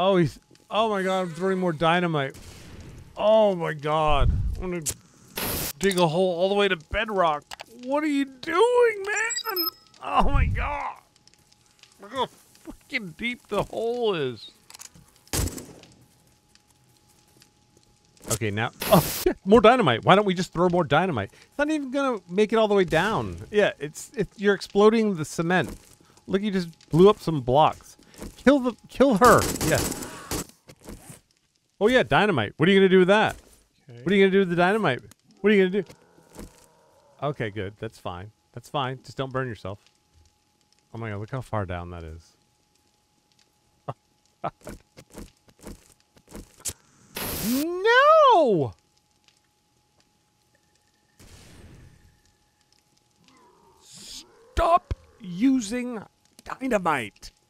Oh, he's. Oh my god, I'm throwing more dynamite. Oh my god. I'm gonna dig a hole all the way to bedrock. What are you doing, man? Oh my god. Look how fucking deep the hole is. Okay, now. Oh, more dynamite. Why don't we just throw more dynamite? It's not even gonna make it all the way down. Yeah, it's it's you're exploding the cement. Look, you just blew up some blocks. Kill the kill her. Yes. Oh yeah, dynamite. What are you gonna do with that? Okay. What are you gonna do with the dynamite? What are you gonna do? Okay, good. That's fine. That's fine. Just don't burn yourself. Oh my god, look how far down that is. no! Stop using dynamite.